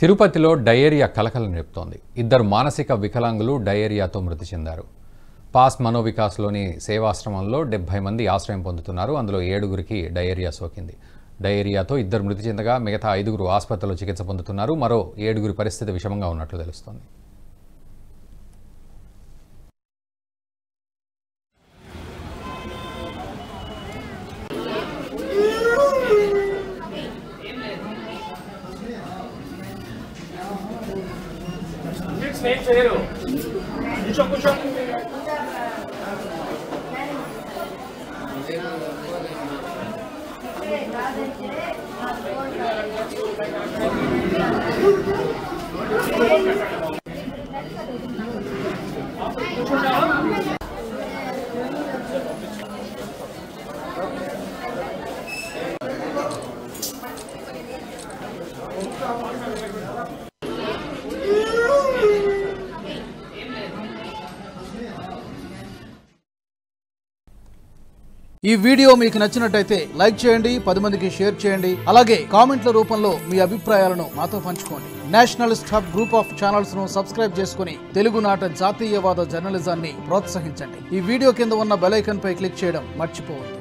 తిరుపతిలో డయేరియా కలకలం రేపుతోంది. ఇద్దరు మానసిక వికలాంగులు డయేరియాతో మృతి చెందారు. పాస్ మనోవికాస్లోని సేవాశ్రమంలో డెబ్బై మంది ఆశ్రయం పొందుతున్నారు. అందులో ఏడుగురికి డయేరియా సోకింది. డయేరియాతో ఇద్దరు మృతి చెందగా మిగతా ఐదుగురు ఆసుపత్రిలో చికిత్స పొందుతున్నారు. మరో ఏడుగురి పరిస్థితి విషమంగా ఉన్నట్లు తెలుస్తోంది. Six name zero. Push up, push up. Thank you. ఈ వీడియో మీకు నచ్చినట్టయితే లైక్ చేయండి పది మందికి షేర్ చేయండి. అలాగే కామెంట్ల రూపంలో మీ అభిప్రాయాలను మాతో పంచుకోండి. నేషనల్ హబ్ గ్రూప్ ఆఫ్ ఛానల్స్ను సబ్స్క్రైబ్ చేసుకుని తెలుగునాట జాతీయవాద జర్నలిజాన్ని ప్రోత్సహించండి. ఈ వీడియో కింద ఉన్న బెలైకన్ పై క్లిక్ చేయడం మర్చిపోవద్దు.